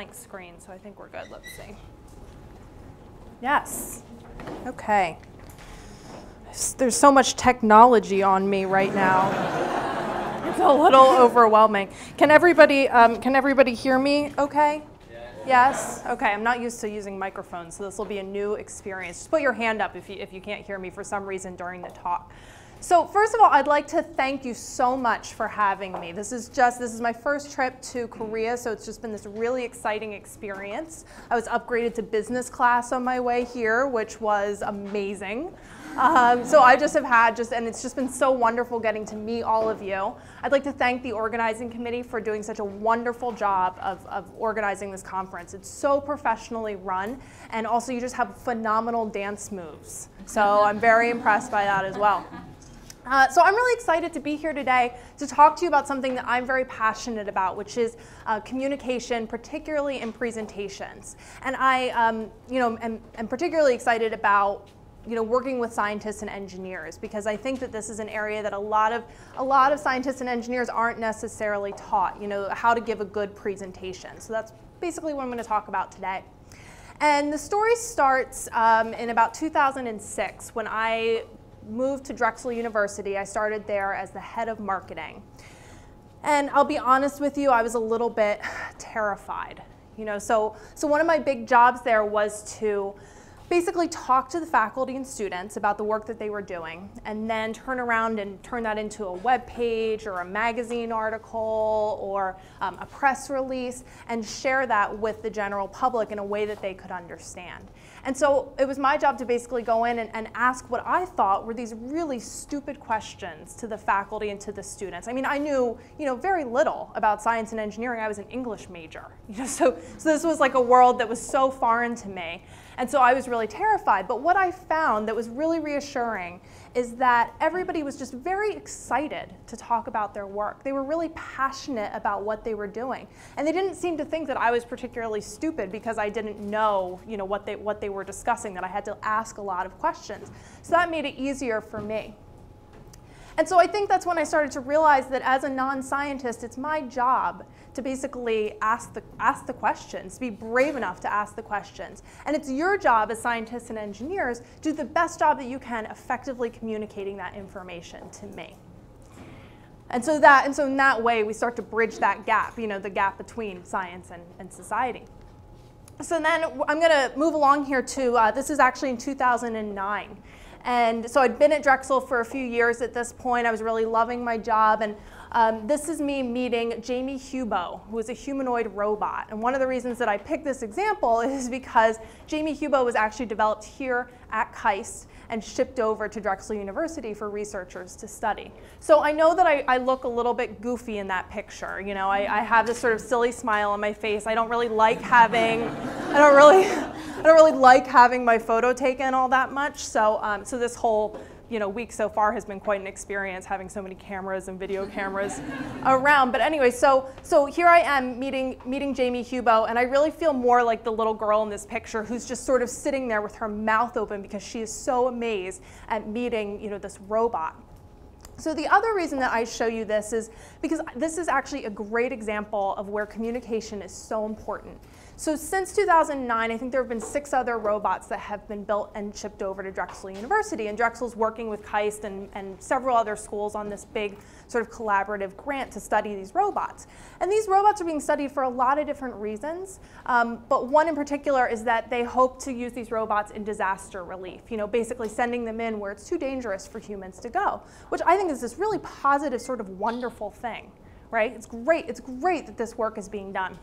blank screen, so I think we're good. Let's see. Yes. Okay. There's so much technology on me right now. it's a little overwhelming. Can everybody, um, can everybody hear me okay? Yes? Okay, I'm not used to using microphones, so this will be a new experience. Just put your hand up if you, if you can't hear me for some reason during the talk. So first of all, I'd like to thank you so much for having me. This is just, this is my first trip to Korea, so it's just been this really exciting experience. I was upgraded to business class on my way here, which was amazing. Um, so I just have had just, and it's just been so wonderful getting to meet all of you. I'd like to thank the organizing committee for doing such a wonderful job of, of organizing this conference. It's so professionally run, and also you just have phenomenal dance moves. So I'm very impressed by that as well. Uh, so I'm really excited to be here today to talk to you about something that I'm very passionate about, which is uh, communication, particularly in presentations. And I, um, you know, am, am particularly excited about you know, working with scientists and engineers because I think that this is an area that a lot of a lot of scientists and engineers aren't necessarily taught, you know, how to give a good presentation. So that's basically what I'm going to talk about today. And the story starts um, in about 2006 when I moved to Drexel University. I started there as the head of marketing. And I'll be honest with you, I was a little bit terrified. You know, so, so one of my big jobs there was to basically talk to the faculty and students about the work that they were doing and then turn around and turn that into a web page or a magazine article or um, a press release and share that with the general public in a way that they could understand. And so it was my job to basically go in and, and, ask what I thought were these really stupid questions to the faculty and to the students. I mean, I knew, you know, very little about science and engineering. I was an English major, you know, so, so this was like a world that was so foreign to me. And so I was really terrified. But what I found that was really reassuring is that everybody was just very excited to talk about their work. They were really passionate about what they were doing. And they didn't seem to think that I was particularly stupid because I didn't know, you know what, they, what they were discussing, that I had to ask a lot of questions. So that made it easier for me. And so I think that's when I started to realize that as a non-scientist, it's my job to basically ask the, ask the questions, be brave enough to ask the questions. And it's your job as scientists and engineers do the best job that you can effectively communicating that information to me. And so that, and so in that way, we start to bridge that gap, you know, the gap between science and, and society. So then I'm going to move along here to, uh, this is actually in 2009. And so I'd been at Drexel for a few years at this point. I was really loving my job. And um, this is me meeting Jaemi Hubo, who is a humanoid robot. And one of the reasons that I picked this example is because Jaemi Hubo was actually developed here at KAIST and shipped over to Drexel University for researchers to study. So I know that I, I look a little bit goofy in that picture. You know, I, I, have this sort of silly smile on my face. I don't really like having, I don't really, I don't really like having my photo taken all that much. So, um, so this whole you know, week so far has been quite an experience having so many cameras and video cameras around. But anyway, so so here I am meeting meeting Jaemi Hubo, and I really feel more like the little girl in this picture who's just sort of sitting there with her mouth open because she is so amazed at meeting, you know, this robot. So the other reason that I show you this is because this is actually a great example of where communication is so important. So since 2009, I think there have been six other robots that have been built and shipped over to Drexel University. And Drexel's working with KAIST and, and several other schools on this big sort of collaborative grant to study these robots. And these robots are being studied for a lot of different reasons. Um, but one in particular is that they hope to use these robots in disaster relief, you know, basically sending them in where it's too dangerous for humans to go, which I think is this really positive, sort of wonderful thing, right? It's great, it's great that this work is being done.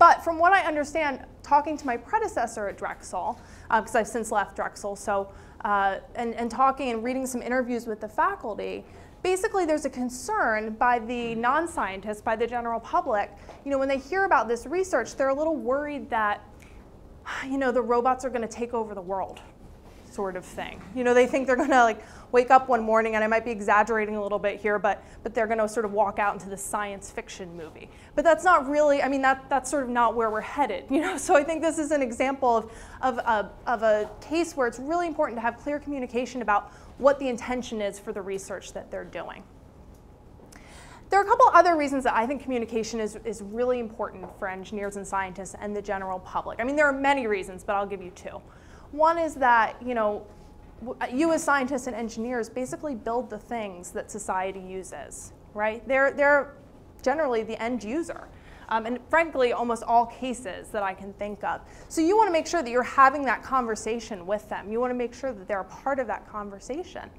But from what I understand, talking to my predecessor at Drexel, because uh, I've since left Drexel, so uh, and, and talking and reading some interviews with the faculty, basically there's a concern by the non-scientists, by the general public, you know, when they hear about this research, they're a little worried that, you know, the robots are going to take over the world, sort of thing. You know, they think they're going to like wake up one morning, and I might be exaggerating a little bit here, but, but they're going to sort of walk out into the science fiction movie. But that's not really, I mean, that, that's sort of not where we're headed. You know? So I think this is an example of, of, a, of a case where it's really important to have clear communication about what the intention is for the research that they're doing. there are a couple other reasons that I think communication is, is really important for engineers and scientists and the general public. I mean, there are many reasons, but I'll give you two. One is that, you know, you as scientists and engineers basically build the things that society uses, right? They're, they're generally the end user. Um, and frankly, almost all cases that I can think of. So you want to make sure that you're having that conversation with them. You want to make sure that they're a part of that conversation.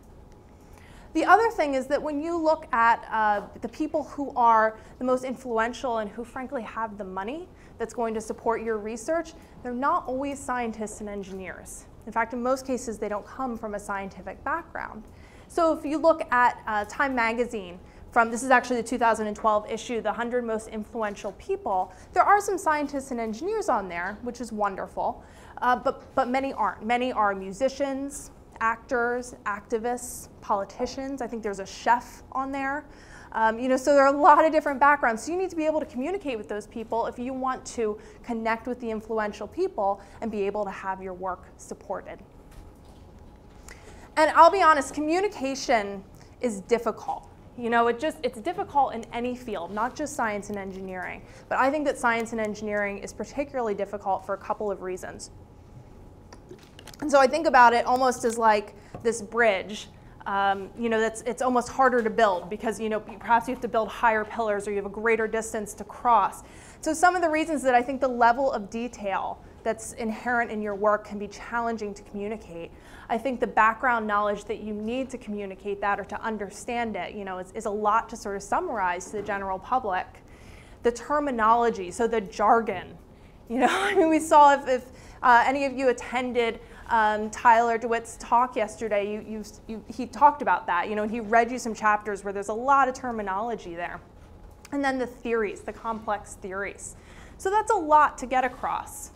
The other thing is that when you look at uh, the people who are the most influential and who frankly have the money that's going to support your research, they're not always scientists and engineers. In fact, in most cases, they don't come from a scientific background. So if you look at uh, Time Magazine, from this is actually the 2012 issue, the 100 most influential people, there are some scientists and engineers on there, which is wonderful, uh, but, but many aren't. Many are musicians, actors, activists, politicians. I think there's a chef on there. Um, you know, so there are a lot of different backgrounds. So you need to be able to communicate with those people if you want to connect with the influential people and be able to have your work supported. And I'll be honest, communication is difficult. You know, it just it's difficult in any field, not just science and engineering. But I think that science and engineering is particularly difficult for a couple of reasons. And so I think about it almost as like this bridge. Um, you know, that's, it's almost harder to build because, you know, perhaps you have to build higher pillars or you have a greater distance to cross. So some of the reasons that I think the level of detail that's inherent in your work can be challenging to communicate. I think the background knowledge that you need to communicate that or to understand it, you know, is, is a lot to sort of summarize to the general public. The terminology, so the jargon, you know, I mean, we saw if, if uh, any of you attended um, Tyler DeWitt's talk yesterday, you, you, you, he talked about that, you know, and he read you some chapters where there's a lot of terminology there. And then the theories, the complex theories. So that's a lot to get across.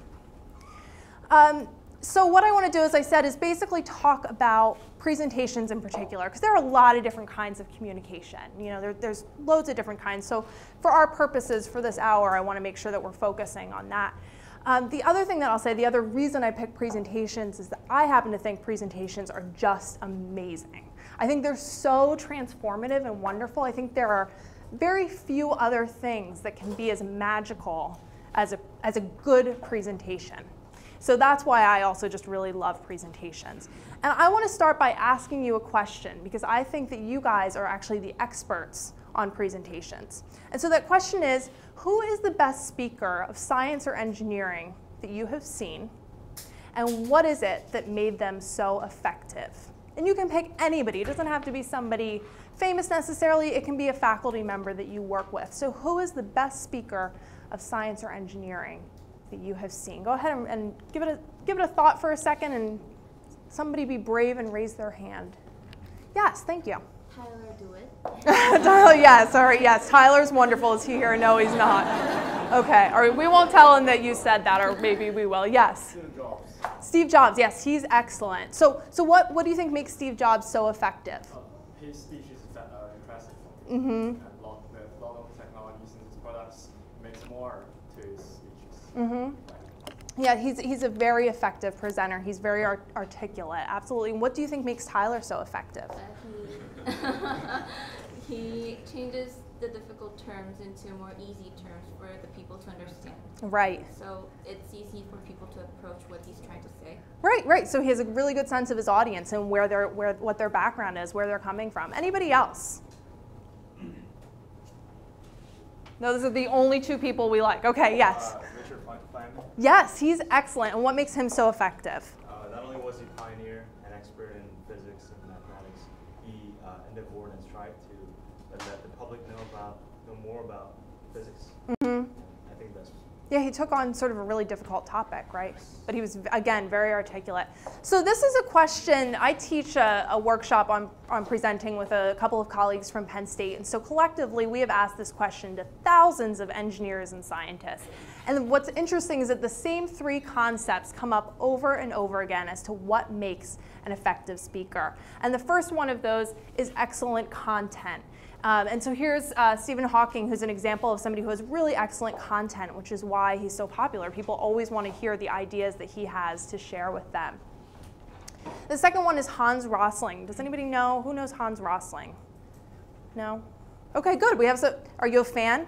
Um, so what I want to do, as I said, is basically talk about presentations in particular, because there are a lot of different kinds of communication. You know, there, there's loads of different kinds. So for our purposes for this hour, I want to make sure that we're focusing on that. Um, the other thing that I'll say, the other reason I pick presentations is that I happen to think presentations are just amazing. I think they're so transformative and wonderful. I think there are very few other things that can be as magical as a, as a good presentation. So that's why I also just really love presentations. And I want to start by asking you a question because I think that you guys are actually the experts on presentations. And so that question is, who is the best speaker of science or engineering that you have seen? And what is it that made them so effective? And you can pick anybody. It doesn't have to be somebody famous necessarily. It can be a faculty member that you work with. So who is the best speaker of science or engineering that you have seen? Go ahead and, and give, it a, give it a thought for a second and somebody be brave and raise their hand. Yes, thank you. Tyler DeWitt? Tyler, yes, sorry, yes. Tyler's wonderful. Is he here? No, he's not. Okay, all right, we won't tell him that you said that, or maybe we will. Yes. Steve Jobs. Steve Jobs, yes, he's excellent. So, so what, what do you think makes Steve Jobs so effective? Uh, his speech is uh, impressive. Mm-hmm. And a lot, a lot of technologies and his products makes more to his speeches. Mm-hmm. Yeah, he's, he's a very effective presenter. He's very art- articulate, absolutely. And what do you think makes Tyler so effective? Uh, he, he changes the difficult terms into more easy terms for the people to understand. Right. So it's easy for people to approach what he's trying to say. Right, right. So he has a really good sense of his audience and where their where what their background is, where they're coming from. Anybody else? No, those are the only two people we like. Okay, yes. Uh, Richard Feynman. Yes, he's excellent. And what makes him so effective? Uh, not only was he a pioneer and expert in physics and mathematics, he uh, endeavored and strived to let the public know about, know more about physics. Mm-hmm. I think that's Yeah, he took on sort of a really difficult topic, right? But he was, again, very articulate. So this is a question, I teach a, a, workshop on, on presenting with a couple of colleagues from Penn State. And so collectively, we have asked this question to thousands of engineers and scientists. And what's interesting is that the same three concepts come up over and over again as to what makes an effective speaker. And the first one of those is excellent content. Um, and so here's uh, Stephen Hawking, who's an example of somebody who has really excellent content, which is why he's so popular. People always want to hear the ideas that he has to share with them. The second one is Hans Rosling. Does anybody know? Who knows Hans Rosling? No? Okay, good. We have some. Are you a fan?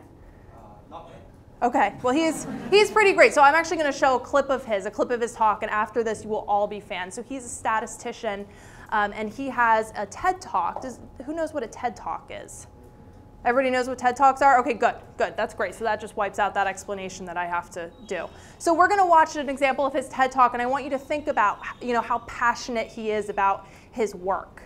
Uh, not yet. Okay, well he's he's pretty great. So I'm actually going to show a clip of his, a clip of his talk, and after this you will all be fans. So he's a statistician, um, and he has a TED talk. Does, who knows what a TED talk is? Everybody knows what TED Talks are? Okay, good, good. That's great. So that just wipes out that explanation that I have to do. So we're going to watch an example of his TED Talk, and I want you to think about, you know, how passionate he is about his work.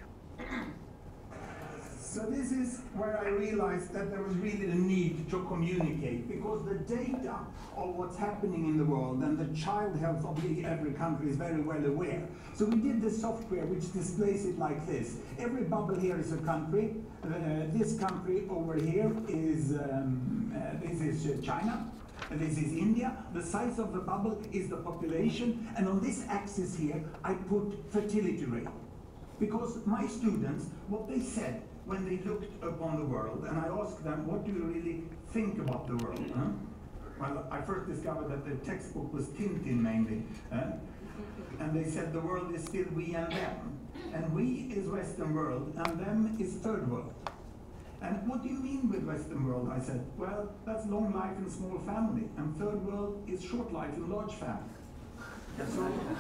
So this is where I realized that there was really a need to communicate because the data of what's happening in the world and the child health of every country is very well aware. So we did this software which displays it like this. Every bubble here is a country. Uh, this country over here is um, uh, this is uh, China. This is India. The size of the bubble is the population. And on this axis here, I put fertility rate. Because my students, what they said when they looked upon the world, and I asked them, what do you really think about the world? Huh? Well, I first discovered that the textbook was Tintin mainly. Huh? And they said the world is still we and them. And we is Western world, and them is third world. And what do you mean with Western world? I said, well, that's long life and small family. And third world is short life and large family. So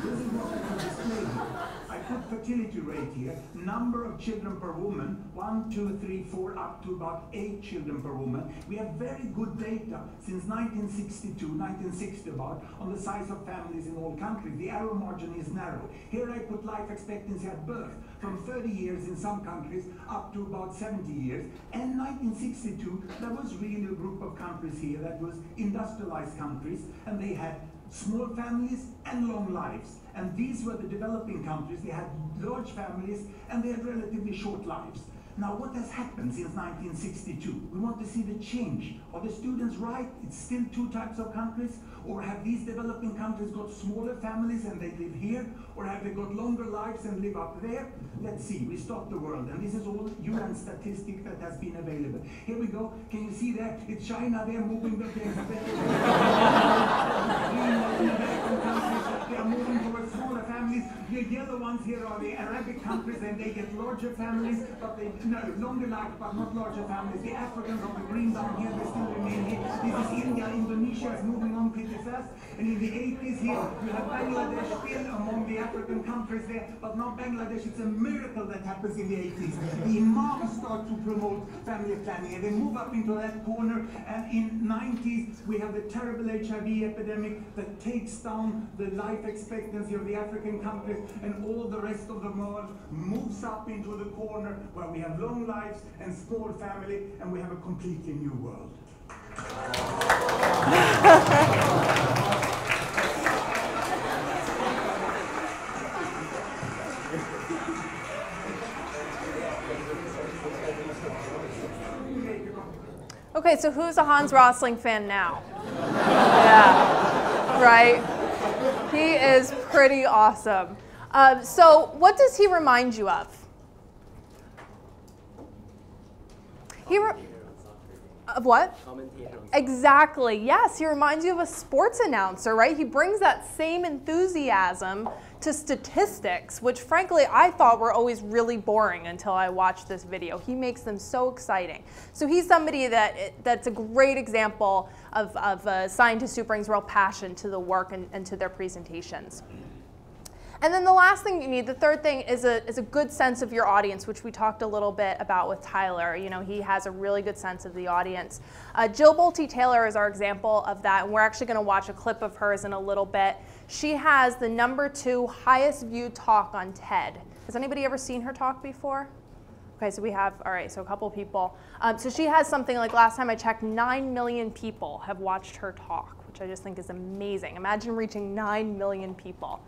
this is what I can here. I put fertility rate here, number of children per woman, one, two, three, four, up to about eight children per woman. We have very good data since 1962, 1960 about, on the size of families in all countries. The error margin is narrow. Here I put life expectancy at birth, from 30 years in some countries up to about 70 years. And 1962, there was really a group of countries here that was industrialized countries, and they had small families and long lives. And these were the developing countries. They had large families and they had relatively short lives. Now, what has happened since 1962? We want to see the change. Are the students right? It's still two types of countries? Or have these developing countries got smaller families and they live here? Or have they got longer lives and live up there? Let's see. We stop the world. And this is all UN statistic that has been available. Here we go. Can you see that? It's China. They're moving the They are moving towards smaller families. The yellow ones here are the Arabic countries and they get larger families, but they no, longer life, but not larger families. The Africans on the green down here, This is India. Indonesia is moving on pretty fast. And in the 80s here, you have Bangladesh still among the African countries there, but not Bangladesh. It's a miracle that happens in the 80s. The imams start to promote family planning and they move up into that corner. And in 90s, we have the terrible HIV epidemic that takes down the life expectancy of the African countries and all the rest of the world moves up into the corner where we have long lives and small family and we have a completely new world. Okay, so who's a Hans Rosling fan now? yeah, right? He is pretty awesome. Um, so, what does he remind you of? He re- of what? Exactly. Yes, he reminds you of a sports announcer, right? He brings that same enthusiasm to statistics, which frankly I thought were always really boring until I watched this video. He makes them so exciting. So he's somebody that that's a great example of, of uh, a scientist who brings real passion to the work and, and to their presentations. And then the last thing you need, the third thing, is a, is a good sense of your audience, which we talked a little bit about with Tyler. You know, he has a really good sense of the audience. Uh, Jill Bolte Taylor is our example of that, and we're actually going to watch a clip of hers in a little bit. She has the number two highest viewed talk on TED. Has anybody ever seen her talk before? Okay, so we have, all right, so a couple people. Um, so she has something like last time I checked, 9 million people have watched her talk, which I just think is amazing. Imagine reaching 9 million people.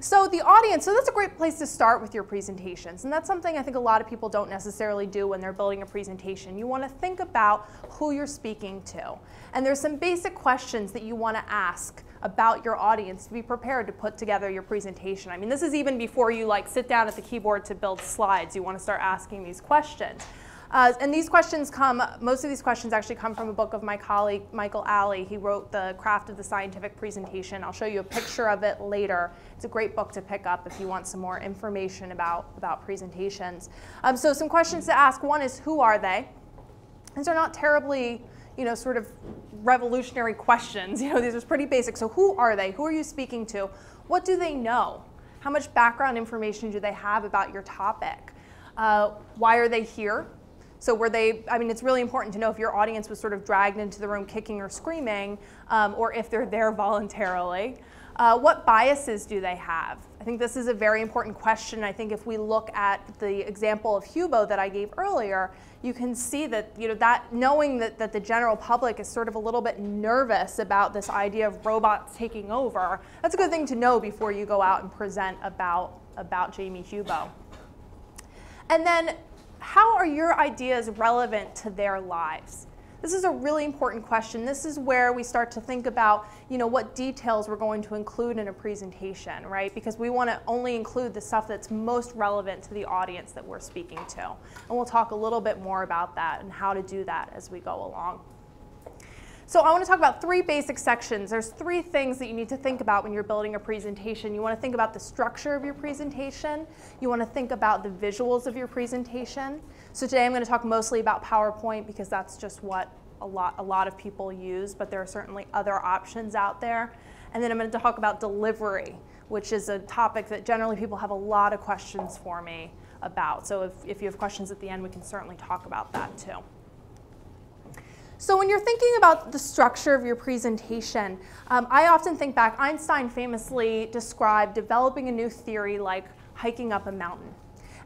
So the audience, so that's a great place to start with your presentations. And that's something I think a lot of people don't necessarily do when they're building a presentation. You want to think about who you're speaking to. And there's some basic questions that you want to ask about your audience to be prepared to put together your presentation. I mean, this is even before you like sit down at the keyboard to build slides. You want to start asking these questions. Uh, and these questions come, most of these questions actually come from a book of my colleague, Michael Alley. He wrote The Craft of the Scientific Presentation. I'll show you a picture of it later. It's a great book to pick up if you want some more information about, about presentations. Um, so some questions to ask. One is, who are they? These are not terribly, you know, sort of revolutionary questions. You know, these are pretty basic. So who are they? Who are you speaking to? What do they know? How much background information do they have about your topic? Uh, why are they here? So were they, I mean, it's really important to know if your audience was sort of dragged into the room kicking or screaming, um, or if they're there voluntarily. Uh, what biases do they have? I think this is a very important question. I think if we look at the example of Hubo that I gave earlier, you can see that, you know, that knowing that, that the general public is sort of a little bit nervous about this idea of robots taking over, that's a good thing to know before you go out and present about, about Jaemi Hubo. And then how are your ideas relevant to their lives? This is a really important question. This is where we start to think about, you know, what details we're going to include in a presentation, right? Because we want to only include the stuff that's most relevant to the audience that we're speaking to. And we'll talk a little bit more about that and how to do that as we go along. So I want to talk about three basic sections. There's three things that you need to think about when you're building a presentation. You want to think about the structure of your presentation. You want to think about the visuals of your presentation. So today I'm going to talk mostly about PowerPoint because that's just what a lot, a lot of people use, but there are certainly other options out there. And then I'm going to talk about delivery, which is a topic that generally people have a lot of questions for me about. So if, if you have questions at the end, we can certainly talk about that too. So when you're thinking about the structure of your presentation, um, I often think back, Einstein famously described developing a new theory like hiking up a mountain.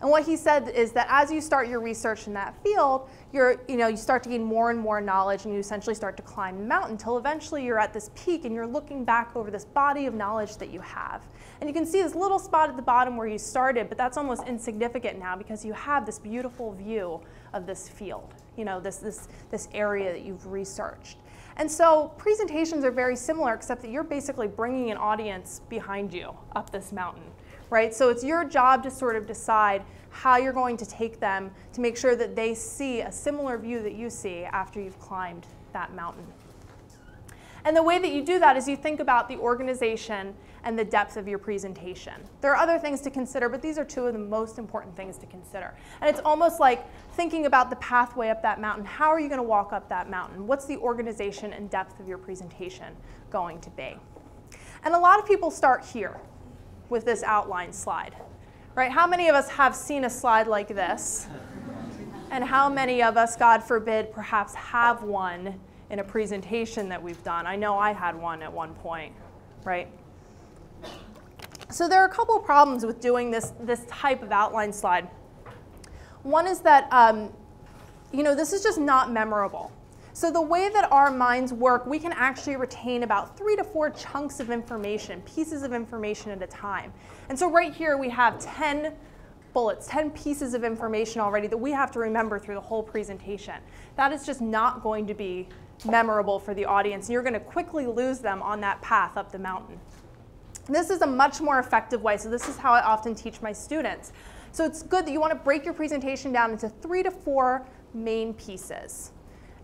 And what he said is that as you start your research in that field, you're, you, know, you start to gain more and more knowledge and you essentially start to climb the mountain until eventually you're at this peak and you're looking back over this body of knowledge that you have. And you can see this little spot at the bottom where you started, but that's almost insignificant now because you have this beautiful view of this field, you know, this, this, this area that you've researched. And so presentations are very similar, except that you're basically bringing an audience behind you up this mountain right? So it's your job to sort of decide how you're going to take them to make sure that they see a similar view that you see after you've climbed that mountain. And the way that you do that is you think about the organization and the depth of your presentation. There are other things to consider, but these are two of the most important things to consider. And it's almost like thinking about the pathway up that mountain. How are you going to walk up that mountain? What's the organization and depth of your presentation going to be? And a lot of people start here with this outline slide. Right? How many of us have seen a slide like this? And how many of us, God forbid, perhaps have one in a presentation that we've done? I know I had one at one point, right? So there are a couple problems with doing this, this type of outline slide. One is that, um, you know, this is just not memorable. So the way that our minds work, we can actually retain about three to four chunks of information, pieces of information at a time. And so right here we have 10 bullets, 10 pieces of information already that we have to remember through the whole presentation. That is just not going to be memorable for the audience. You're going to quickly lose them on that path up the mountain. This is a much more effective way. So this is how I often teach my students. So it's good that you want to break your presentation down into three to four main pieces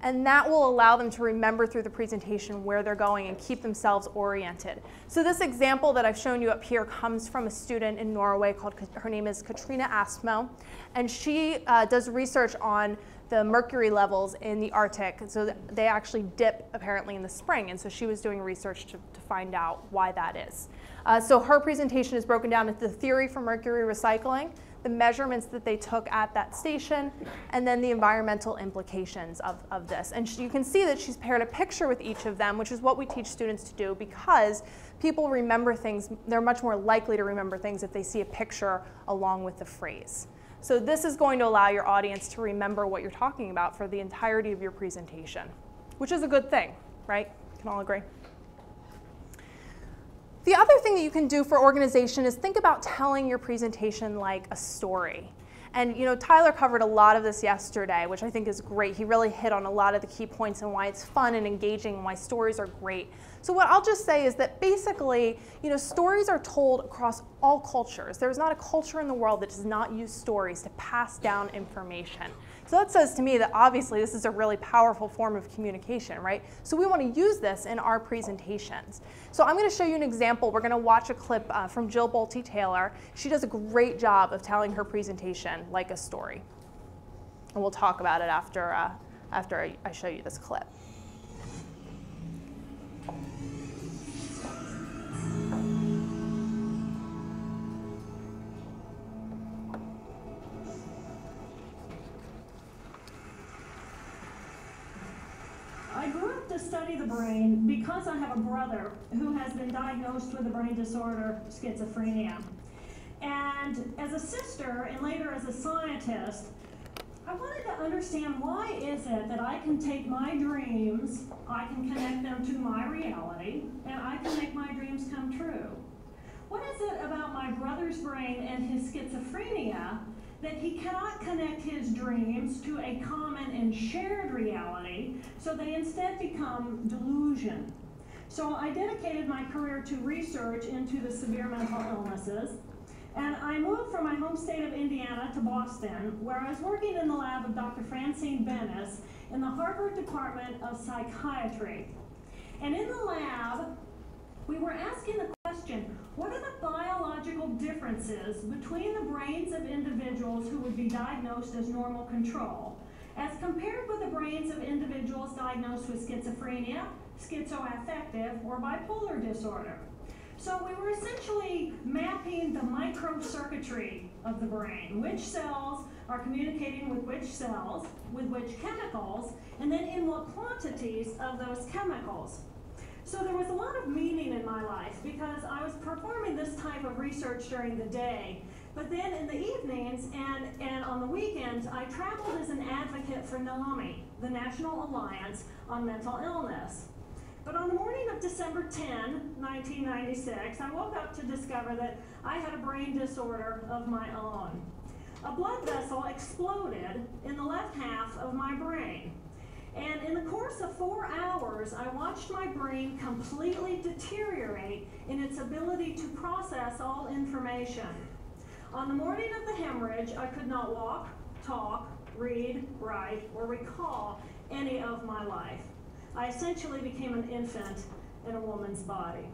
and that will allow them to remember through the presentation where they're going and keep themselves oriented. So this example that I've shown you up here comes from a student in Norway called, her name is Katrina Aspmo, and she uh, does research on the mercury levels in the Arctic. So they actually dip apparently in the spring, and so she was doing research to, to find out why that is. Uh, so her presentation is broken down into the theory for mercury recycling, the measurements that they took at that station, and then the environmental implications of, of this. And you can see that she's paired a picture with each of them, which is what we teach students to do because people remember things, they're much more likely to remember things if they see a picture along with the phrase. So this is going to allow your audience to remember what you're talking about for the entirety of your presentation, which is a good thing, right? Can all agree? The other thing that you can do for organization is think about telling your presentation like a story. And you know, Tyler covered a lot of this yesterday, which I think is great. He really hit on a lot of the key points and why it's fun and engaging and why stories are great. So what I'll just say is that basically, you know, stories are told across all cultures. There's not a culture in the world that does not use stories to pass down information. So that says to me that obviously this is a really powerful form of communication, right? So we want to use this in our presentations. So I'm going to show you an example. We're going to watch a clip uh, from Jill Bolte Taylor. She does a great job of telling her presentation like a story. And we'll talk about it after, uh, after I, I show you this clip. I have a brother who has been diagnosed with a brain disorder, schizophrenia. And as a sister and later as a scientist, I wanted to understand why is it that I can take my dreams, I can connect them to my reality, and I can make my dreams come true. What is it about my brother's brain and his schizophrenia that he cannot connect his dreams to a common and shared reality, so they instead become delusion. So I dedicated my career to research into the severe mental illnesses, and I moved from my home state of Indiana to Boston, where I was working in the lab of Dr. Francine Benes in the Harvard Department of Psychiatry. And in the lab, we were asking the question, what are the biological differences between the brains of individuals who would be diagnosed as normal control as compared with the brains of individuals diagnosed with schizophrenia, schizoaffective, or bipolar disorder? So we were essentially mapping the microcircuitry of the brain, which cells are communicating with which cells, with which chemicals, and then in what quantities of those chemicals. So there was a lot of meaning in my life because I was performing this type of research during the day. But then in the evenings and, and on the weekends, I traveled as an advocate for NAMI, the National Alliance on Mental Illness. But on the morning of December 10, 1996, I woke up to discover that I had a brain disorder of my own. A blood vessel exploded in the left half of my brain. And in the course of four hours, I watched my brain completely deteriorate in its ability to process all information. On the morning of the hemorrhage, I could not walk, talk, read, write, or recall any of my life. I essentially became an infant in a woman's body.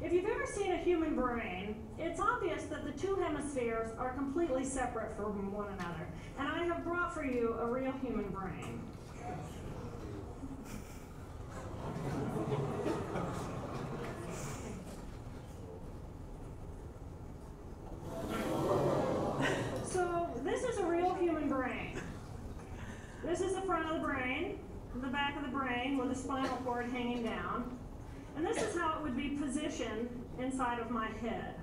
If you've ever seen a human brain, it's obvious that the two hemispheres are completely separate from one another. And I have brought for you a real human brain. So this is a real human brain. This is the front of the brain the back of the brain with the spinal cord hanging down. And this is how it would be positioned inside of my head.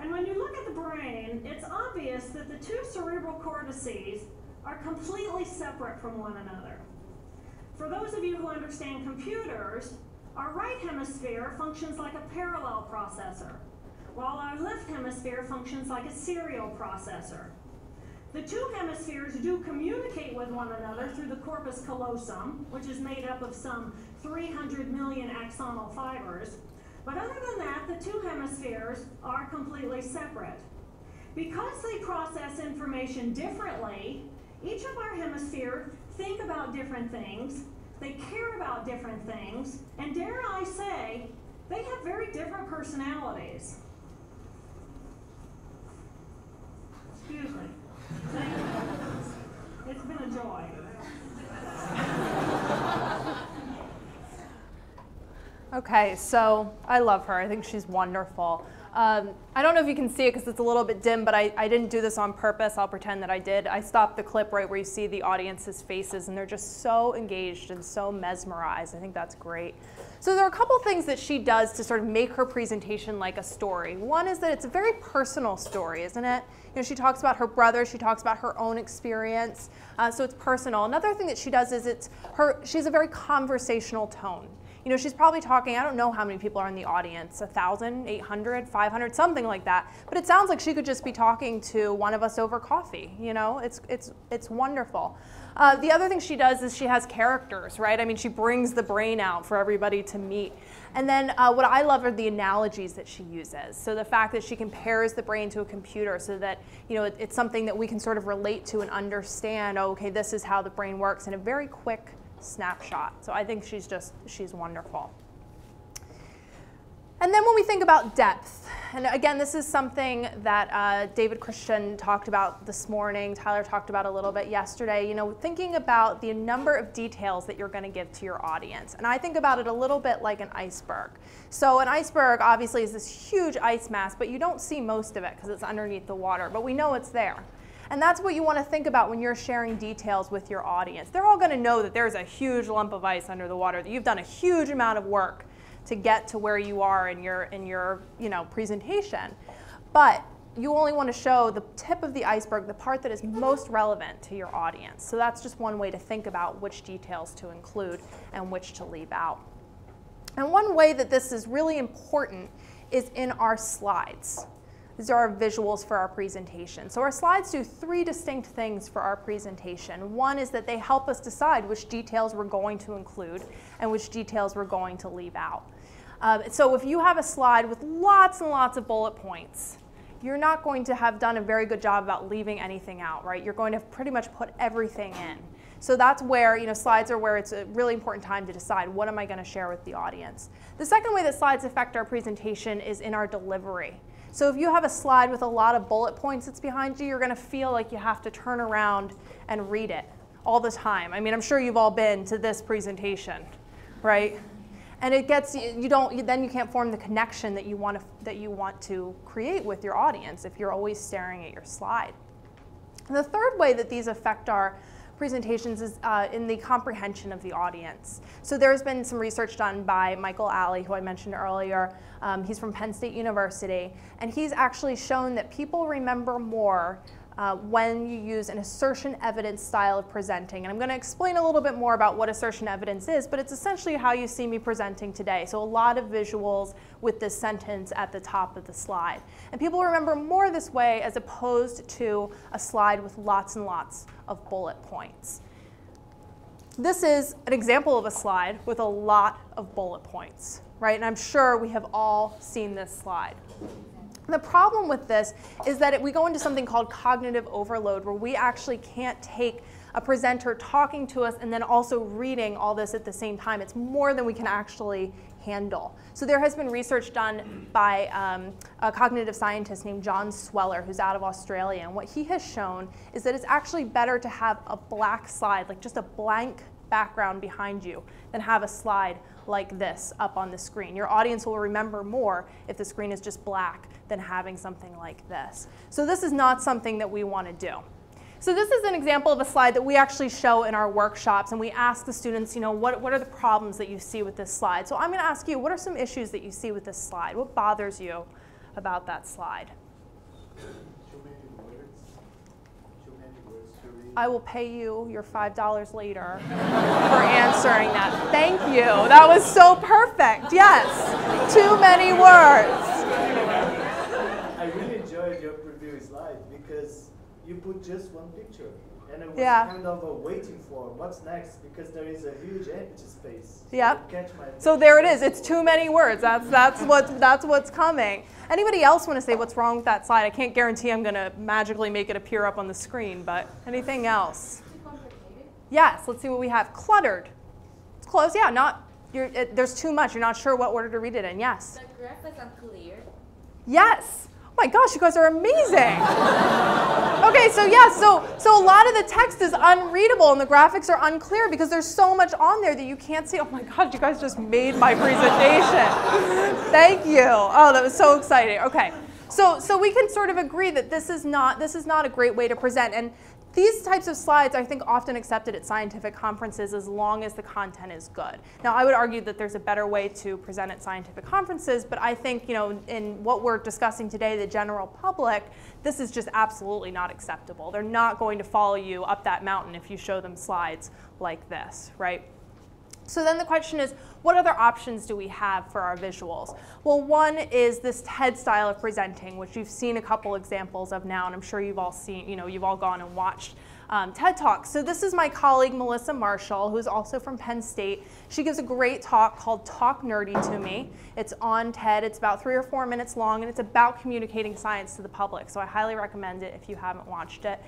And when you look at the brain, it's obvious that the two cerebral cortices are completely separate from one another. For those of you who understand computers, our right hemisphere functions like a parallel processor, while our left hemisphere functions like a serial processor. The two hemispheres do communicate with one another through the corpus callosum, which is made up of some 300 million axonal fibers. But other than that, the two hemispheres are completely separate. Because they process information differently, each of our hemispheres think about different things, they care about different things, and dare I say, they have very different personalities. Excuse me. It's been a joy. Okay, so I love her. I think she's wonderful. Um, I don't know if you can see it because it's a little bit dim, but I, I didn't do this on purpose. I'll pretend that I did. I stopped the clip right where you see the audience's faces, and they're just so engaged and so mesmerized. I think that's great. So there are a couple things that she does to sort of make her presentation like a story. One is that it's a very personal story, isn't it? Know, she talks about her brother, she talks about her own experience, uh, so it's personal. Another thing that she does is it's her. She has a very conversational tone you know, she's probably talking, I don't know how many people are in the audience, 1,000, 800, 500, something like that. But it sounds like she could just be talking to one of us over coffee, you know? It's, it's, it's wonderful. Uh, the other thing she does is she has characters, right? I mean, she brings the brain out for everybody to meet. And then uh, what I love are the analogies that she uses. So the fact that she compares the brain to a computer so that, you know, it, it's something that we can sort of relate to and understand, oh, okay, this is how the brain works in a very quick snapshot. So I think she's just, she's wonderful. And then when we think about depth, and again, this is something that uh, David Christian talked about this morning, Tyler talked about a little bit yesterday, you know, thinking about the number of details that you're going to give to your audience. And I think about it a little bit like an iceberg. So an iceberg obviously is this huge ice mass, but you don't see most of it because it's underneath the water, but we know it's there. And that's what you want to think about when you're sharing details with your audience. They're all going to know that there's a huge lump of ice under the water, that you've done a huge amount of work to get to where you are in your, in your you know, presentation. But you only want to show the tip of the iceberg, the part that is most relevant to your audience. So that's just one way to think about which details to include and which to leave out. And one way that this is really important is in our slides. These are our visuals for our presentation. So our slides do three distinct things for our presentation. One is that they help us decide which details we're going to include and which details we're going to leave out. Um, so if you have a slide with lots and lots of bullet points, you're not going to have done a very good job about leaving anything out, right? You're going to pretty much put everything in. So that's where, you know, slides are where it's a really important time to decide what am I going to share with the audience. The second way that slides affect our presentation is in our delivery. So if you have a slide with a lot of bullet points that's behind you, you're going to feel like you have to turn around and read it all the time. I mean, I'm sure you've all been to this presentation, right? And it gets you don't then you can't form the connection that you want to that you want to create with your audience if you're always staring at your slide. And the third way that these affect our presentations is uh, in the comprehension of the audience. So there's been some research done by Michael Alley, who I mentioned earlier. Um, he's from Penn State University, and he's actually shown that people remember more uh, when you use an assertion evidence style of presenting. And I'm going to explain a little bit more about what assertion evidence is, but it's essentially how you see me presenting today. So a lot of visuals with this sentence at the top of the slide. And people remember more this way as opposed to a slide with lots and lots of bullet points. This is an example of a slide with a lot of bullet points, right? And I'm sure we have all seen this slide. The problem with this is that it, we go into something called cognitive overload where we actually can't take a presenter talking to us and then also reading all this at the same time. It's more than we can actually handle. So there has been research done by um, a cognitive scientist named John Sweller, who's out of Australia, and what he has shown is that it's actually better to have a black slide, like just a blank background behind you, than have a slide like this up on the screen. Your audience will remember more if the screen is just black than having something like this. So this is not something that we want to do. So this is an example of a slide that we actually show in our workshops, and we ask the students, you know, what, what are the problems that you see with this slide? So I'm going to ask you, what are some issues that you see with this slide? What bothers you about that slide? I will pay you your $5 later for answering that. Thank you. That was so perfect. Yes. Too many words. I really enjoyed your preview slide because you put just one picture. And it was Yeah. kind of a waiting for what's next because there is a huge empty space. So Yep. catch my So there it is. It's too many words. That's that's what that's what's coming. Anybody else want to say what's wrong with that slide? I can't guarantee I'm going to magically make it appear up on the screen, but anything else? Yes. Let's see what we have. Cluttered. It's close. Yeah. Not. You're, it, there's too much. You're not sure what order to read it in. Yes. The graph is unclear. Yes. Oh my gosh, you guys are amazing. okay, so yeah, so so a lot of the text is unreadable and the graphics are unclear because there's so much on there that you can't see. Oh my god, you guys just made my presentation. Thank you. Oh, that was so exciting. Okay. So so we can sort of agree that this is not this is not a great way to present and these types of slides, I think, often accepted at scientific conferences as long as the content is good. Now, I would argue that there's a better way to present at scientific conferences, but I think, you know, in what we're discussing today, the general public, this is just absolutely not acceptable. They're not going to follow you up that mountain if you show them slides like this, right? So then the question is, what other options do we have for our visuals? Well, one is this TED style of presenting, which you've seen a couple examples of now, and I'm sure you've all seen, you know, you've all gone and watched um, TED Talks. So this is my colleague, Melissa Marshall, who's also from Penn State. She gives a great talk called Talk Nerdy to Me. It's on TED. It's about three or four minutes long, and it's about communicating science to the public. So I highly recommend it if you haven't watched it.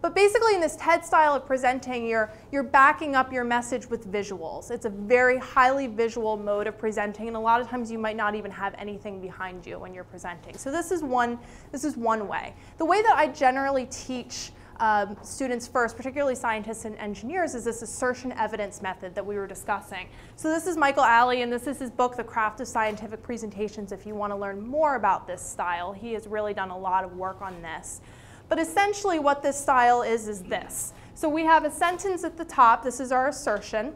But basically, in this TED style of presenting, you're, you're backing up your message with visuals. It's a very highly visual mode of presenting, and a lot of times you might not even have anything behind you when you're presenting. So this is one, this is one way. The way that I generally teach um, students first, particularly scientists and engineers, is this assertion evidence method that we were discussing. So this is Michael Alley, and this is his book, The Craft of Scientific Presentations, if you want to learn more about this style. He has really done a lot of work on this. But essentially what this style is, is this. So we have a sentence at the top. This is our assertion.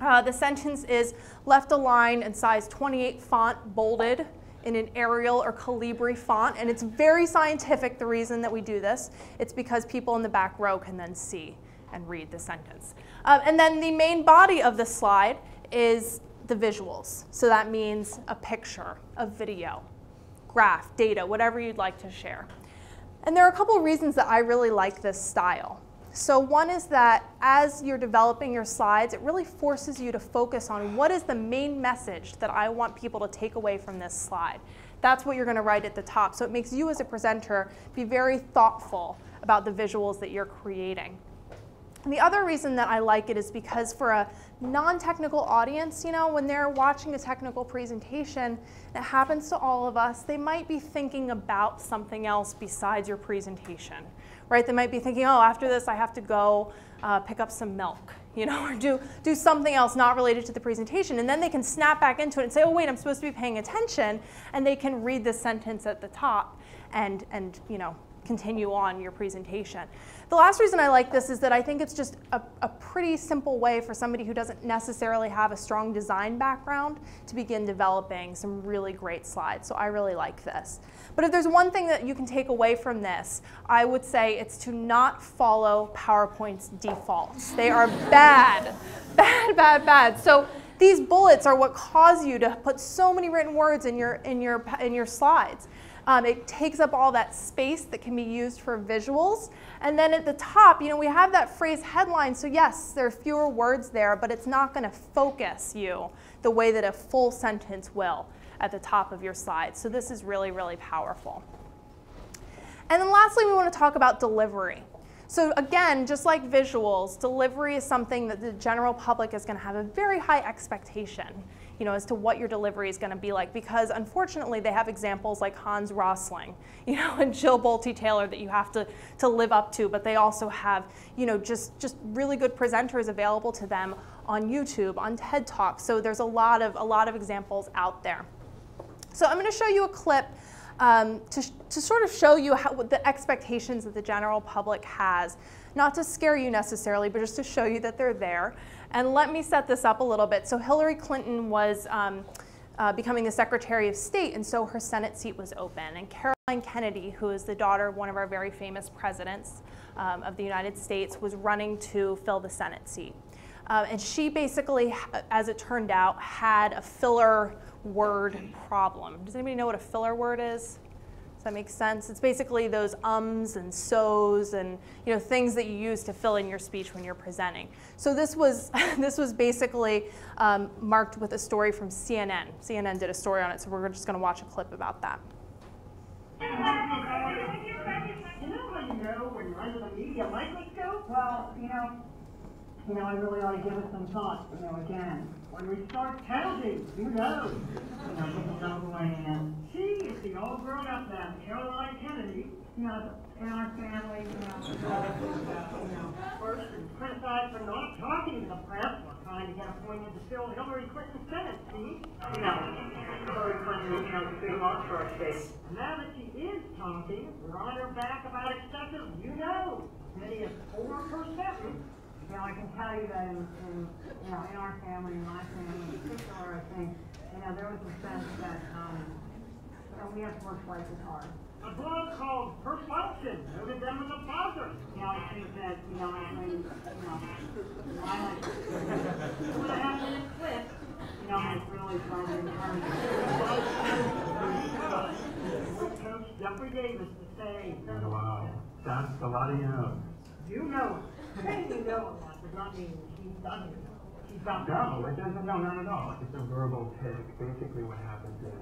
Uh, the sentence is left aligned in size 28 font, bolded in an Arial or Calibri font. And it's very scientific, the reason that we do this. It's because people in the back row can then see and read the sentence. Uh, and then the main body of the slide is the visuals. So that means a picture, a video, graph, data, whatever you'd like to share. And there are a couple of reasons that I really like this style. So one is that as you're developing your slides, it really forces you to focus on what is the main message that I want people to take away from this slide. That's what you're going to write at the top. So it makes you as a presenter be very thoughtful about the visuals that you're creating. And the other reason that I like it is because for a non-technical audience, you know, when they're watching a technical presentation, it happens to all of us, they might be thinking about something else besides your presentation, right? They might be thinking, oh, after this I have to go uh, pick up some milk, you know, or do, do something else not related to the presentation. And then they can snap back into it and say, oh, wait, I'm supposed to be paying attention. And they can read the sentence at the top and, and you know, continue on your presentation. The last reason I like this is that I think it's just a, a, pretty simple way for somebody who doesn't necessarily have a strong design background to begin developing some really great slides. So I really like this. But if there's one thing that you can take away from this, I would say it's to not follow PowerPoint's defaults. They are bad, bad, bad, bad. So these bullets are what cause you to put so many written words in your, in your, in your slides. Um, it takes up all that space that can be used for visuals. And then at the top, you know, we have that phrase headline. So yes, there are fewer words there, but it's not going to focus you the way that a full sentence will at the top of your slide. So this is really, really powerful. And then lastly, we want to talk about delivery. So again, just like visuals, delivery is something that the general public is going to have a very high expectation you know, as to what your delivery is going to be like because unfortunately they have examples like Hans Rosling, you know, and Jill Bolte Taylor that you have to, to live up to, but they also have, you know, just, just really good presenters available to them on YouTube, on TED Talks. So there's a lot of, a lot of examples out there. So I'm going to show you a clip um, to, to sort of show you how, the expectations that the general public has, not to scare you necessarily, but just to show you that they're there. And let me set this up a little bit. So Hillary Clinton was um, uh, becoming the Secretary of State, and so her Senate seat was open. And Caroline Kennedy, who is the daughter of one of our very famous presidents um, of the United States, was running to fill the Senate seat. Uh, and she basically, as it turned out, had a filler word problem. Does anybody know what a filler word is? Does that make sense? It's basically those ums and so's and you know things that you use to fill in your speech when you're presenting. So this was this was basically um, marked with a story from CNN. CNN did a story on it, so we're just going to watch a clip about that. You know when you're under the media microscope? Well, you know, you know, I really ought to give it some thought, you know, again. When we start counting, who knows? You know, people know who I am. She is the old grown-up now, Caroline Kennedy. You know, in our family, you know, uh, you know, first criticized for not talking to the press or trying to get appointed to fill Hillary Clinton's Senate seat. You know, Hillary Clinton, you know, big loss for state. Now that she is talking, we're on her back about excessive, you know, many as 4%. You know, I can tell you that in, in, you know, in our family, in my family in particular, I think, you know, there was a sense that, um, you know, we have to work twice as hard. A blog called Persuasion noted them as a buzzer. You know, I think that, you know, I mean, you know, I like, when I have a clip, you know, it's really fun and encouraging. Coach Jeffrey Davis to say, wow, that's a lot of you know. You know Saying you know a lot does not mean she's done it. She's done No, it doesn't, no, not at all. It's a verbal take. Basically what happens is,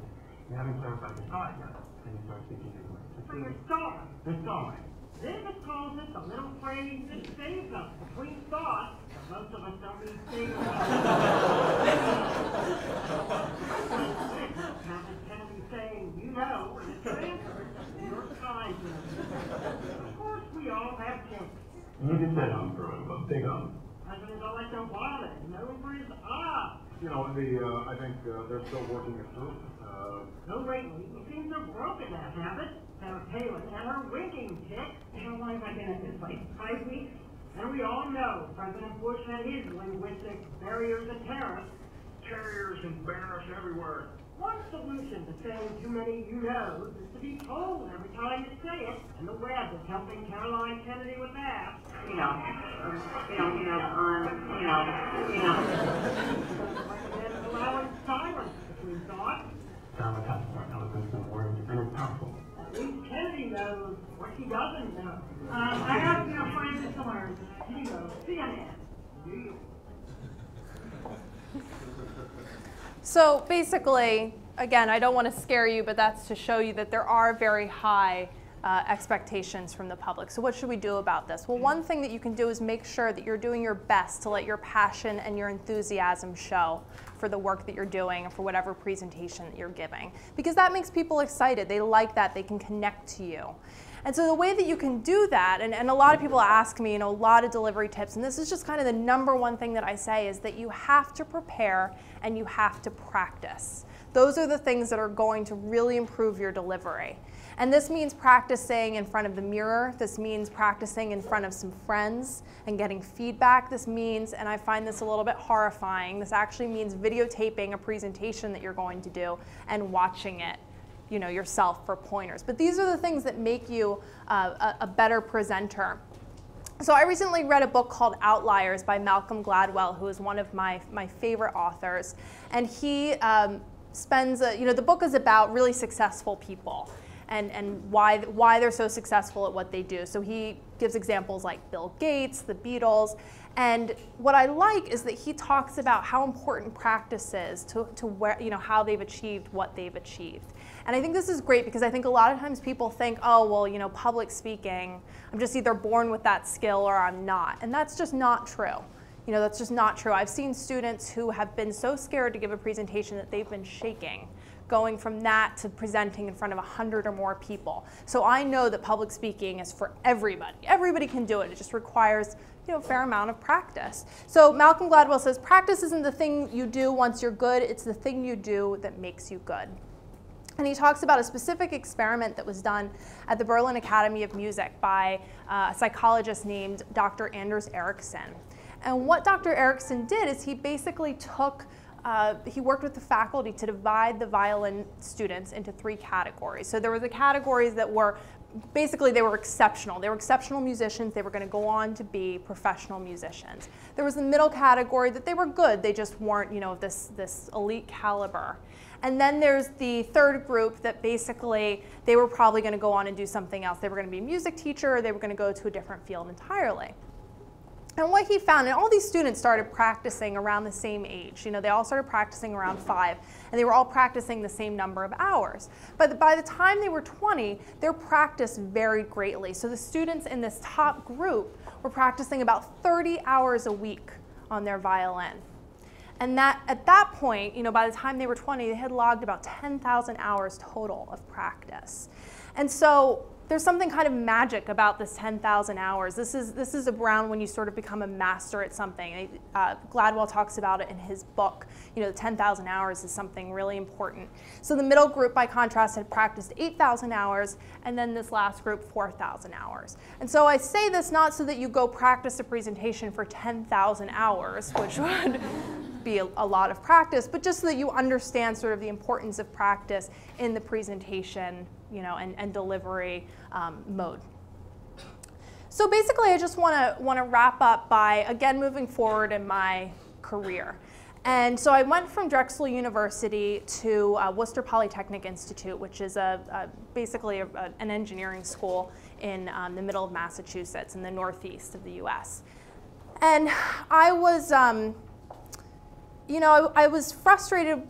you haven't clarified the thought yet, and you start speaking English. But you're stalling. They're stalling. David calls it the little phrase that saves us between thoughts, but most of us don't need saving. Captain Kennedy saying, you know, and it's transferred to New York Of course, we all have kinks. You can say I'm throwing, but big on. President-elect Obama is known for his ah. You know, the, uh, I think, uh, they're still working it through. Uh, No, lately, he seems to have broken that habit. Sarah Palin and her winking tick. How long have I been at this place? Five weeks? And we all know President Bush had his linguistic barriers and tariffs. carriers and banners everywhere. One solution to saying too many you knows is to be told every time you say it, and the web is helping Caroline Kennedy with that. You know, um, you know, you know, on, you know, you know. Recommend allowing silence between thoughts. Drama has more eloquence than words, and it's powerful. At least Kennedy knows what she doesn't know. Um, I have, you know, friends and somewhere. She knows CNN. Do you? So basically, again, I don't want to scare you, but that's to show you that there are very high uh, expectations from the public. So what should we do about this? Well, one thing that you can do is make sure that you're doing your best to let your passion and your enthusiasm show for the work that you're doing and for whatever presentation that you're giving. Because that makes people excited. They like that. They can connect to you. And so the way that you can do that, and, and a lot of people ask me, you know, a lot of delivery tips, and this is just kind of the number one thing that I say is that you have to prepare and you have to practice. Those are the things that are going to really improve your delivery. And this means practicing in front of the mirror. This means practicing in front of some friends and getting feedback. This means, and I find this a little bit horrifying, this actually means videotaping a presentation that you're going to do and watching it you know, yourself for pointers. But these are the things that make you uh, a, a better presenter. So I recently read a book called Outliers by Malcolm Gladwell, who is one of my, my favorite authors. And he um, spends, a, you know, the book is about really successful people and, and why, why they're so successful at what they do. So he gives examples like Bill Gates, the Beatles, and what I like is that he talks about how important practice is to, to where, you know, how they've achieved what they've achieved. And I think this is great because I think a lot of times people think, oh, well, you know, public speaking, I'm just either born with that skill or I'm not. And that's just not true. You know, that's just not true. I've seen students who have been so scared to give a presentation that they've been shaking going from that to presenting in front of 100 or more people. So I know that public speaking is for everybody. Everybody can do it. It just requires you know, a fair amount of practice. So Malcolm Gladwell says, practice isn't the thing you do once you're good, it's the thing you do that makes you good. And he talks about a specific experiment that was done at the Berlin Academy of Music by uh, a psychologist named Dr. Anders Ericsson. And what Dr. Ericsson did is he basically took uh, he worked with the faculty to divide the violin students into three categories. So there were the categories that were basically they were exceptional. They were exceptional musicians. They were going to go on to be professional musicians. There was the middle category that they were good. They just weren't, you know, this this elite caliber. And then there's the third group that basically they were probably going to go on and do something else. They were going to be a music teacher or they were going to go to a different field entirely. And what he found, and all these students started practicing around the same age. You know, they all started practicing around five, and they were all practicing the same number of hours. But by the time they were 20, their practice varied greatly. So the students in this top group were practicing about 30 hours a week on their violin. And that at that point, you know, by the time they were 20, they had logged about 10,000 hours total of practice. And so there's something kind of magic about this 10,000 hours. This is, this is around when you sort of become a master at something. Uh, Gladwell talks about it in his book. You know, 10,000 hours is something really important. So the middle group, by contrast, had practiced 8,000 hours, and then this last group, 4,000 hours. And so I say this not so that you go practice a presentation for 10,000 hours, which would be a, a, lot of practice, but just so that you understand sort of the importance of practice in the presentation you know, and, and delivery um, mode. So basically, I just want to want to wrap up by again moving forward in my career. And so I went from Drexel University to uh, Worcester Polytechnic Institute, which is a, a basically a, a, an engineering school in um, the middle of Massachusetts, in the northeast of the U.S. And I was, um, you know, I, I was frustrated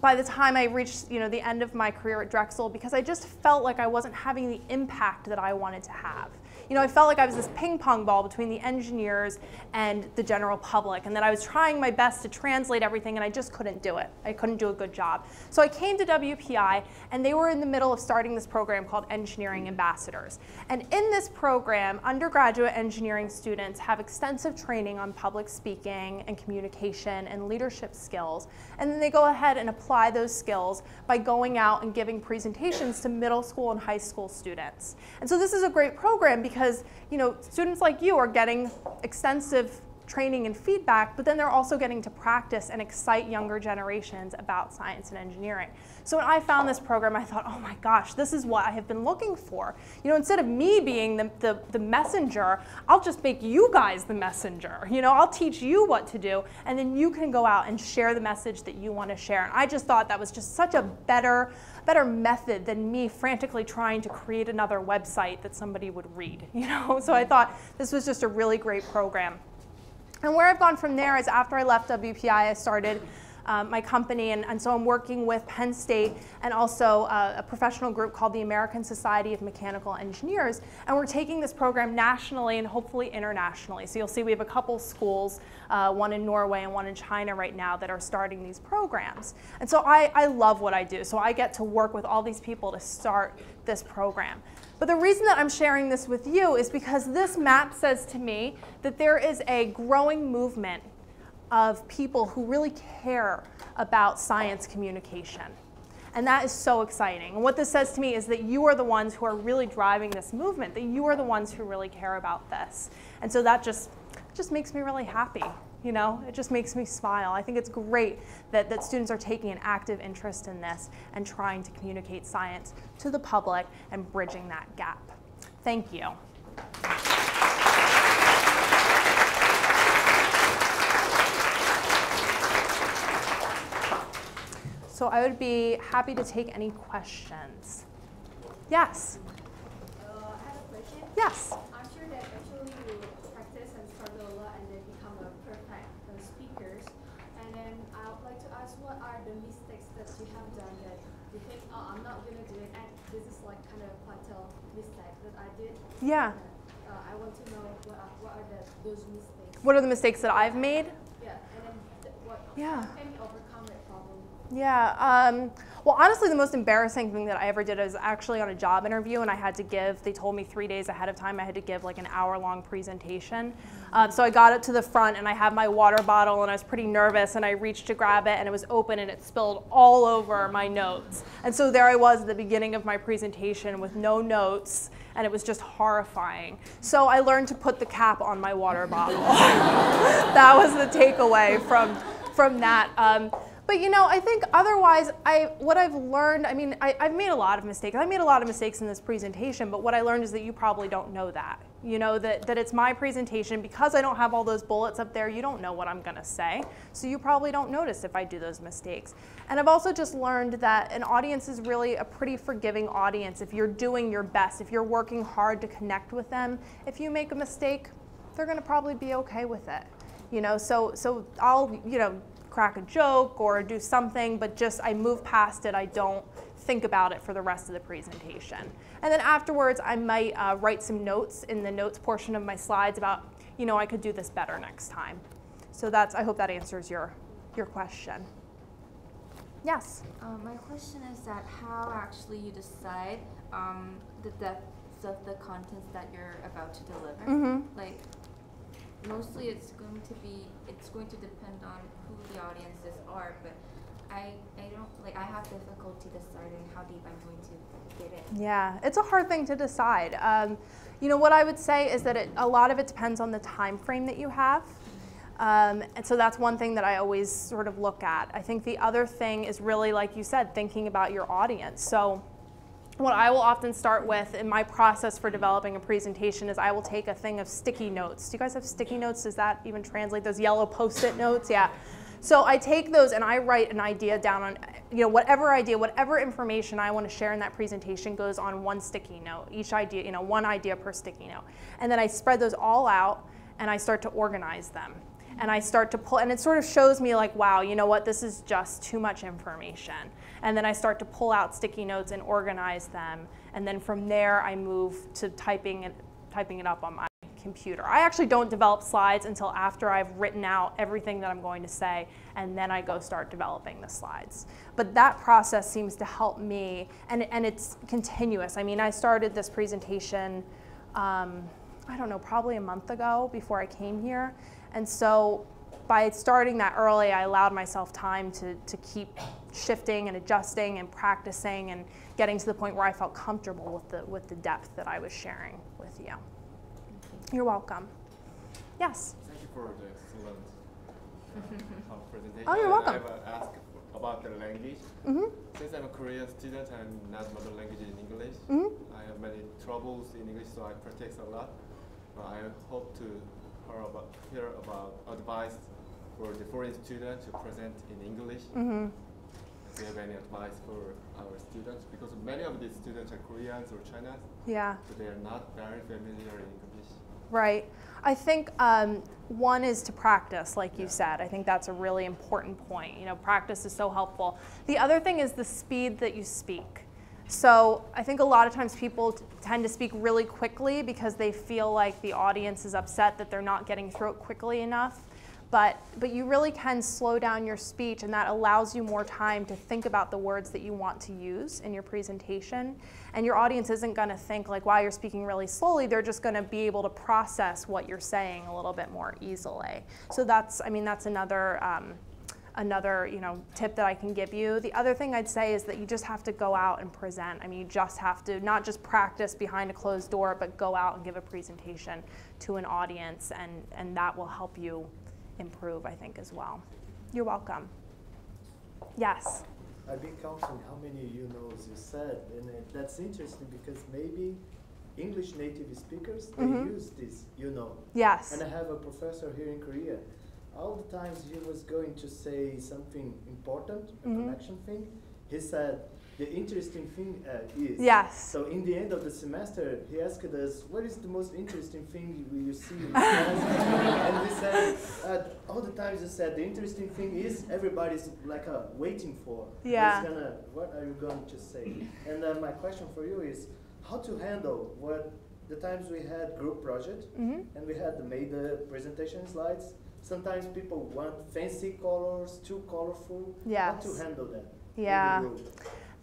by the time I reached you know, the end of my career at Drexel because I just felt like I wasn't having the impact that I wanted to have. You know, I felt like I was this ping pong ball between the engineers and the general public, and that I was trying my best to translate everything, and I just couldn't do it. I couldn't do a good job. So I came to WPI, and they were in the middle of starting this program called Engineering Ambassadors. And in this program, undergraduate engineering students have extensive training on public speaking and communication and leadership skills, and then they go ahead and apply those skills by going out and giving presentations to middle school and high school students. And so this is a great program because you know students like you are getting extensive training and feedback, but then they're also getting to practice and excite younger generations about science and engineering. So when I found this program, I thought, oh my gosh, this is what I have been looking for. You know, instead of me being the, the, the messenger, I'll just make you guys the messenger. You know, I'll teach you what to do, and then you can go out and share the message that you want to share. And I just thought that was just such a better, better method than me frantically trying to create another website that somebody would read. You know, so I mm-hmm. thought this was just a really great program. And where I've gone from there is after I left WPI, I started um, my company, and, and, so I'm working with Penn State and also uh, a professional group called the American Society of Mechanical Engineers, and we're taking this program nationally and hopefully internationally. So you'll see we have a couple schools, uh, one in Norway and one in China right now that are starting these programs. And so I, I love what I do. So I get to work with all these people to start this program. But the reason that I'm sharing this with you is because this map says to me that there is a growing movement of people who really care about science communication. And that is so exciting. And what this says to me is that you are the ones who are really driving this movement, that you are the ones who really care about this. And so that just, just makes me really happy. You know, it just makes me smile. I think it's great that, that students are taking an active interest in this and trying to communicate science to the public and bridging that gap. Thank you. So I would be happy to take any questions. Yes? Uh, I have a question. Yes. I'm sure that actually you practice and struggle a lot and then become a perfect uh, speakers. And then I would like to ask what are the mistakes that you have done that you think, oh, I'm not going to do it and this is like kind of a fatal mistake that I did? Yeah. Uh, I want to know what are, what are the, those mistakes. What are the mistakes that I've made? Yeah, and then th- what, Yeah. how can you overcome that problem? Yeah. Um, well, honestly, the most embarrassing thing that I ever did was actually on a job interview, and I had to give. They told me three days ahead of time I had to give like an hour-long presentation. Um, so I got up to the front, and I had my water bottle, and I was pretty nervous, and I reached to grab it, and it was open, and it spilled all over my notes. And so there I was at the beginning of my presentation with no notes, and it was just horrifying. So I learned to put the cap on my water bottle. that was the takeaway from from that. Um, but you know, I think otherwise, I what I've learned. I mean, I, have made a lot of mistakes. I made a lot of mistakes in this presentation. But what I learned is that you probably don't know that. You know that that it's my presentation because I don't have all those bullets up there. You don't know what I'm going to say, so you probably don't notice if I do those mistakes. And I've also just learned that an audience is really a pretty forgiving audience if you're doing your best, if you're working hard to connect with them. If you make a mistake, they're going to probably be okay with it. You know, so so I'll you know crack a joke or do something, but just I move past it. I don't think about it for the rest of the presentation. And then afterwards, I might uh, write some notes in the notes portion of my slides about, you know, I could do this better next time. So that's, I hope that answers your, your question. Yes? Um, my question is that how actually you decide um, the depth of the contents that you're about to deliver? Mm-hmm. Like, mostly it's going to be, it's going to depend on who the audiences are, but I, I don't, like, I have difficulty deciding how deep I'm going to get in. Yeah, it's a hard thing to decide. Um, you know, what I would say is that it, a lot of it depends on the time frame that you have. Um, and so that's one thing that I always sort of look at. I think the other thing is really, like you said, thinking about your audience. So what I will often start with in my process for developing a presentation is I will take a thing of sticky notes. Do you guys have sticky notes? Does that even translate? Those yellow post-it notes? Yeah. So I take those and I write an idea down on, you know, whatever idea, whatever information I want to share in that presentation goes on one sticky note. Each idea, you know, one idea per sticky note. And then I spread those all out and I start to organize them and I start to pull, and it sort of shows me like, wow, you know what, this is just too much information. And then I start to pull out sticky notes and organize them. And then from there, I move to typing it, typing it up on my computer. I actually don't develop slides until after I've written out everything that I'm going to say, and then I go start developing the slides. But that process seems to help me, and, and it's continuous. I mean, I started this presentation, um, I don't know, probably a month ago before I came here. And so by starting that early, I allowed myself time to, to keep shifting and adjusting and practicing and getting to the point where I felt comfortable with the, with the depth that I was sharing with you. You're welcome. Yes? Thank you for the excellent uh, presentation. Oh, you're welcome. I will ask about the language. Mhm. Since I'm a Korean student and not mother language in English, Mhm. I have many troubles in English, so I practice a lot. But I hope to hear about, hear about advice for the foreign student to present in English. Mhm. Do you have any advice for our students? Because many of these students are Koreans or Chinese, Yeah. so they are not very familiar in English. Right. I think um, one is to practice, like you said. I think that's a really important point. You know, practice is so helpful. The other thing is the speed that you speak. So I think a lot of times people t- tend to speak really quickly because they feel like the audience is upset that they're not getting through it quickly enough. But, but you really can slow down your speech, and that allows you more time to think about the words that you want to use in your presentation. And your audience isn't going to think, like, wow, you're speaking really slowly. They're just going to be able to process what you're saying a little bit more easily. So that's, I mean, that's another. Um, another you know tip that I can give you. The other thing I'd say is that you just have to go out and present. I mean, you just have to not just practice behind a closed door, but go out and give a presentation to an audience, and and that will help you improve, I think, as well. You're welcome. Yes. I've been counting how many of you know said, and uh, that's interesting because maybe English native speakers they Mhm. use this, you know. Yes. And I have a professor here in Korea. All the times he was going to say something important, a Mhm. connection thing, he said the interesting thing uh, is. Yes. So in the end of the semester, he asked us, "What is the most interesting thing you, you see and we said, uh, all the times he said, "The interesting thing is everybody's like uh, waiting for. Yeah. Gonna, what are you going to say?" and uh, my question for you is, how to handle what the times we had group project Mhm. and we had made the presentation slides. Sometimes people want fancy colors, too colorful. How to handle that? in the Yeah.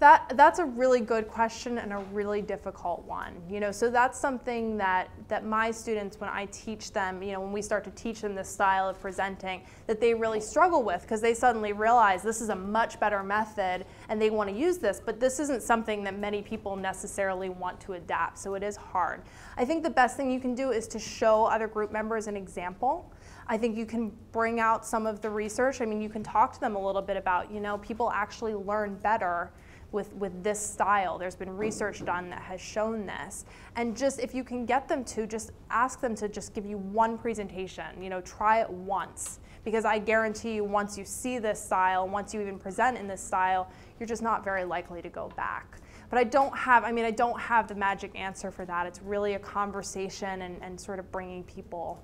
That that's a really good question and a really difficult one. You know, so that's something that that my students when I teach them, you know, when we start to teach them this style of presenting, that they really struggle with because they suddenly realize this is a much better method and they want to use this, but this isn't something that many people necessarily want to adapt. So it is hard. I think the best thing you can do is to show other group members an example. I think you can bring out some of the research. I mean, you can talk to them a little bit about, you know, people actually learn better with, with this style. There's been research done that has shown this. And just if you can get them to, just ask them to just give you one presentation, you know, try it once. Because I guarantee you, once you see this style, once you even present in this style, you're just not very likely to go back. But I don't have, I mean, I don't have the magic answer for that. It's really a conversation and, and sort of bringing people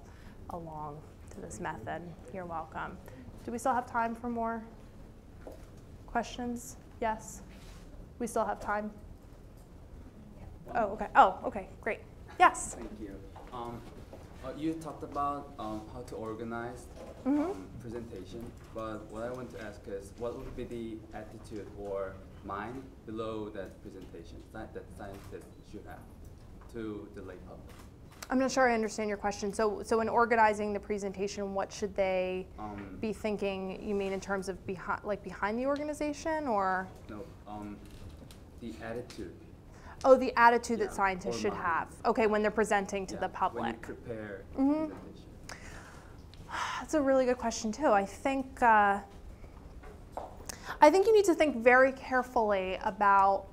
along to this method. You're welcome. Do we still have time for more questions? Yes? We still have time? Oh, okay. Oh, okay, great. Yes? Thank you. Um, uh, you talked about um, how to organize Mhm. um, presentation, but what I want to ask is, what would be the attitude or mind below that presentation that, that scientists should have to the lay public? I'm not sure I understand your question. So, so in organizing the presentation, what should they Um, be thinking? You mean in terms of behind, like behind the organization, or No, um, the attitude. oh, the attitude that scientists should have? Okay, when they're presenting to yeah, the public. prepare Mhm. That's a really good question too. I think uh, I think you need to think very carefully about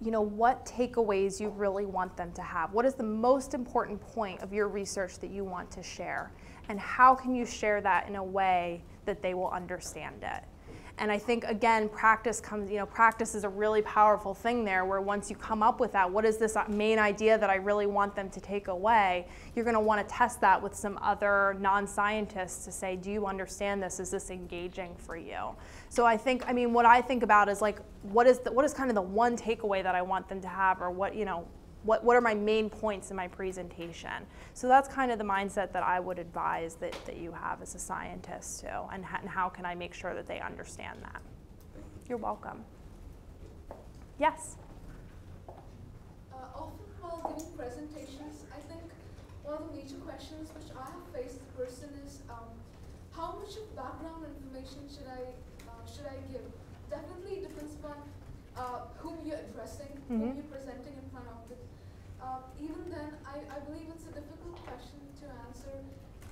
you know what takeaways you really want them to have. What is the most important point of your research that you want to share, and how can you share that in a way that they will understand it? And I think again, practice comes, you know, practice is a really powerful thing there where once you come up with that, what is this uh, main idea that I really want them to take away? You're going to want to test that with some other non scientists to say, do you understand this? Is this engaging for you? So I think, I mean, what I think about is like, what is, the, what is kind of the one takeaway that I want them to have, or what, you know, what, what are my main points in my presentation? So that's kind of the mindset that I would advise that, that you have as a scientist too, and, and how can I make sure that they understand that? You're welcome. Yes? Uh, often while giving presentations, I think one of the major questions which I have faced as a person is um, how much of background information should I uh, should I give? Definitely depends upon uh, whom you're addressing, Mhm. whom you're presenting in front of. Uh, even then, I, I believe it's a difficult question to answer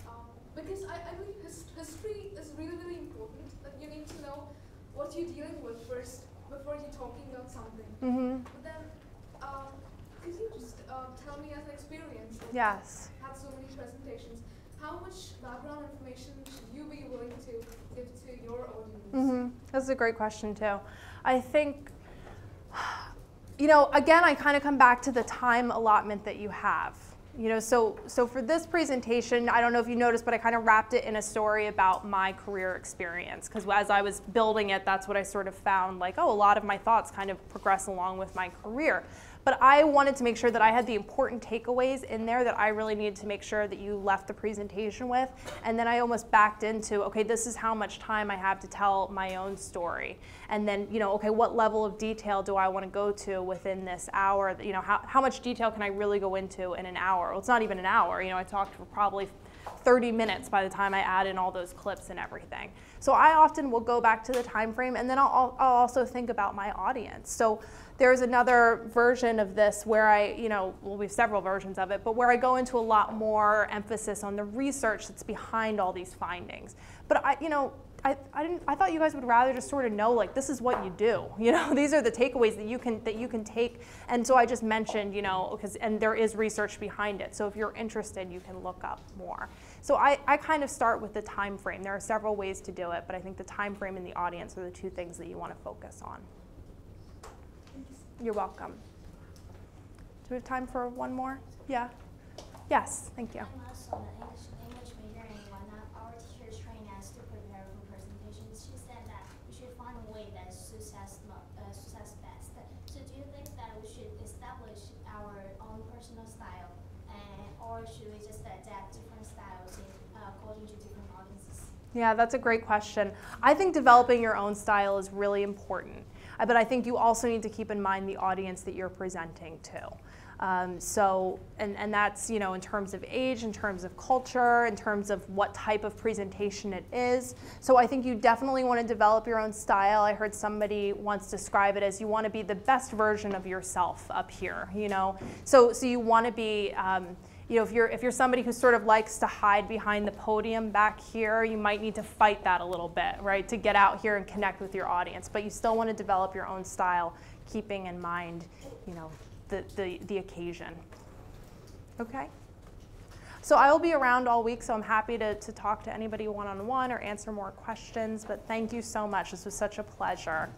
um, because I, I believe his, history is really really important. That you need to know what you're dealing with first before you're talking about something. Mhm. But then, um, could you just uh, tell me as an experience? like, Yes. Had so many presentations. How much background information should you be willing to give to your audience? hmm That's a great question too. I think, you know, again, I kind of come back to the time allotment that you have. You know, so so for this presentation, I don't know if you noticed, but I kind of wrapped it in a story about my career experience because as I was building it, that's what I sort of found. Like, oh, a lot of my thoughts kind of progress along with my career. But I wanted to make sure that I had the important takeaways in there that I really needed to make sure that you left the presentation with. And then I almost backed into, okay, this is how much time I have to tell my own story. And then, you know, okay, what level of detail do I want to go to within this hour? You know, how, how much detail can I really go into in an hour? Well, it's not even an hour. You know, I talked for probably 30 minutes by the time I add in all those clips and everything. So I often will go back to the time frame and then I'll, I'll also think about my audience. So there's another version of this where I, you know, well, we have several versions of it, but where I go into a lot more emphasis on the research that's behind all these findings. But I, you know, I, I, didn't, I thought you guys would rather just sort of know like this is what you do. You know these are the takeaways that you can that you can take. And so i just mentioned you know because and there is research behind it. So if you're interested you can look up more. So I, I kind of start with the time frame there are several ways to do it but i think the time frame and the audience are the two things that you want to focus on you're welcome. Do we have time for one more? Yeah. Yes thank you. I'm also an English, English major, and when our teachers trained us to prepare for presentations, she said that we should find a way that suits us, uh, suits us best. So do you think that we should establish our own personal style, and, or should we just adapt different styles uh, according to different audiences? Yeah, that's a great question. I think developing your own style is really important, but I think you also need to keep in mind the audience that you're presenting to. Um, so, and, and that's, you know, in terms of age, in terms of culture, in terms of what type of presentation it is. So I think you definitely want to develop your own style. I heard somebody once describe it as you want to be the best version of yourself up here, you know. So, so you want to be, um, you know, if you're, if you're somebody who sort of likes to hide behind the podium back here, you might need to fight that a little bit, right, to get out here and connect with your audience. But you still want to develop your own style, keeping in mind, you know, the, the, the occasion. Okay? So I will be around all week, so I'm happy to, to talk to anybody one on one or answer more questions. But thank you so much. This was such a pleasure.